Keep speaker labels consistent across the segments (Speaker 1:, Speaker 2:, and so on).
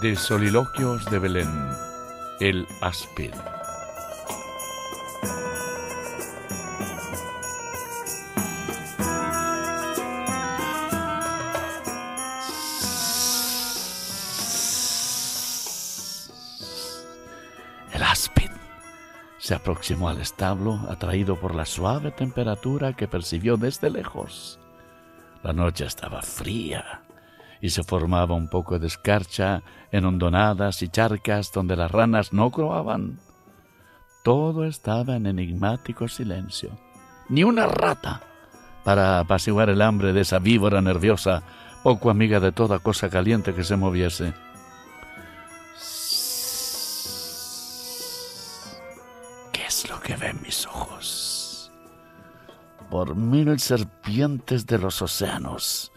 Speaker 1: de Soliloquios de Belén, El Áspid. El áspid se aproximó al establo, atraído por la suave temperatura que percibió desde lejos. La noche estaba fría y se formaba un poco de escarcha en hondonadas y charcas donde las ranas no croaban. Todo estaba en enigmático silencio. Ni una rata para apaciguar el hambre de esa víbora nerviosa, poco amiga de toda cosa caliente que se moviese. ¿Qué es lo que ven mis ojos? Por mil serpientes de los océanos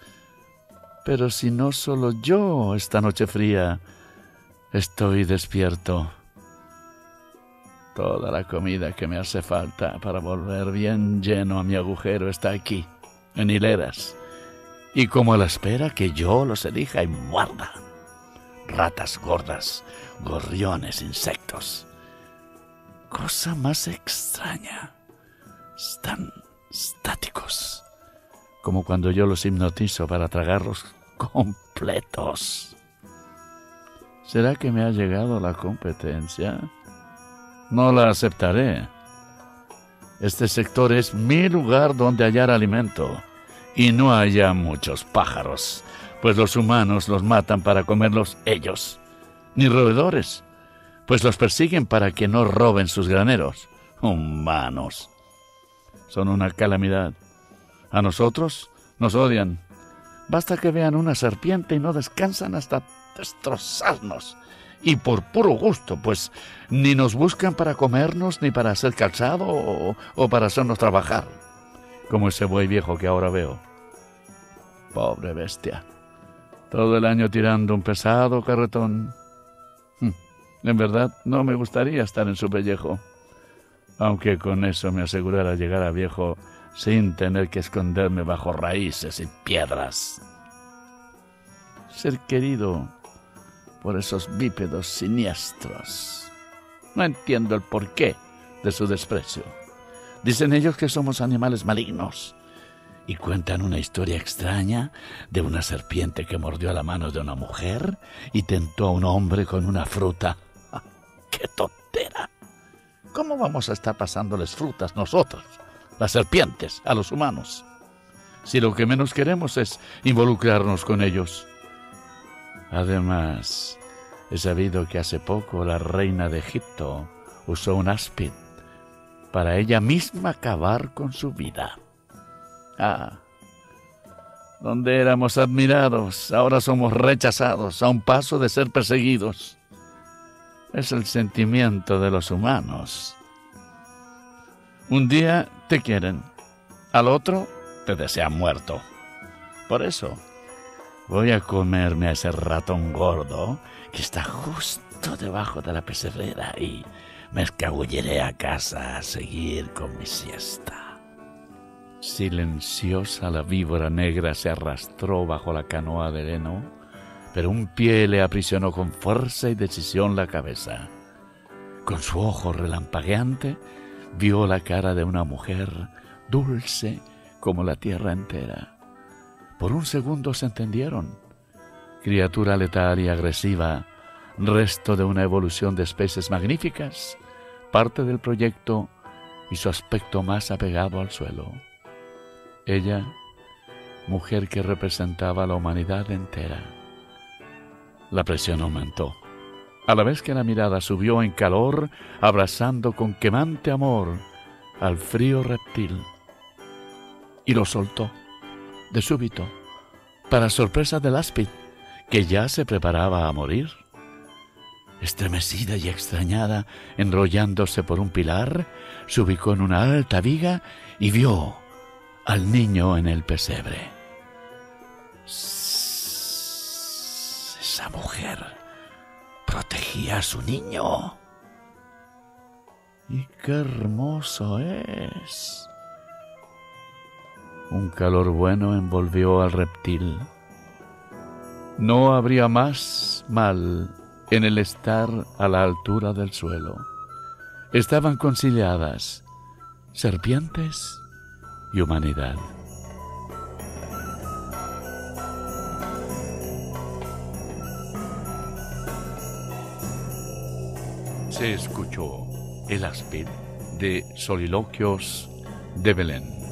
Speaker 1: pero si no solo yo esta noche fría estoy despierto. Toda la comida que me hace falta para volver bien lleno a mi agujero está aquí, en hileras, y como a la espera que yo los elija y muerda. Ratas gordas, gorriones, insectos. Cosa más extraña. Están estáticos como cuando yo los hipnotizo para tragarlos completos. ¿Será que me ha llegado la competencia? No la aceptaré. Este sector es mi lugar donde hallar alimento y no haya muchos pájaros, pues los humanos los matan para comerlos ellos, ni roedores, pues los persiguen para que no roben sus graneros. Humanos. Son una calamidad. A nosotros nos odian. Basta que vean una serpiente y no descansan hasta destrozarnos. Y por puro gusto, pues ni nos buscan para comernos, ni para hacer calzado o, para hacernos trabajar. Como ese buey viejo que ahora veo. Pobre bestia. Todo el año tirando un pesado carretón. Hm, en verdad, no me gustaría estar en su pellejo. Aunque con eso me asegurara llegar a viejo sin tener que esconderme bajo raíces y piedras. Ser querido por esos bípedos siniestros. No entiendo el porqué de su desprecio. Dicen ellos que somos animales malignos y cuentan una historia extraña de una serpiente que mordió a la mano de una mujer y tentó a un hombre con una fruta. ¡Qué tontera! ¿Cómo vamos a estar pasándoles frutas nosotros? Las serpientes, a los humanos, si lo que menos queremos es involucrarnos con ellos. Además, he sabido que hace poco la reina de Egipto usó un áspid para ella misma acabar con su vida. Ah, donde éramos admirados, ahora somos rechazados a un paso de ser perseguidos. Es el sentimiento de los humanos. Un día te quieren, al otro te desean muerto. Por eso, voy a comerme a ese ratón gordo que está justo debajo de la pesebrera y me escabulliré a casa a seguir con mi siesta. Silenciosa la víbora negra se arrastró bajo la canoa de heno, pero un pie le aprisionó con fuerza y decisión la cabeza. Con su ojo relampagueante, vio la cara de una mujer dulce como la tierra entera. Por un segundo se entendieron. Criatura letal y agresiva, resto de una evolución de especies magníficas, parte del proyecto y su aspecto más apegado al suelo. Ella, mujer que representaba a la humanidad entera. La presión aumentó a la vez que la mirada subió en calor, abrazando con quemante amor al frío reptil. Y lo soltó, de súbito, para sorpresa del áspid, que ya se preparaba a morir. Estremecida y extrañada, enrollándose por un pilar, se ubicó en una alta viga y vio al niño en el pesebre. Esa mujer protegía a su niño. Y qué hermoso es. Un calor bueno envolvió al reptil. No habría más mal en el estar a la altura del suelo. Estaban conciliadas serpientes y humanidad. Se escuchó el áspid de Soliloquios de Belén.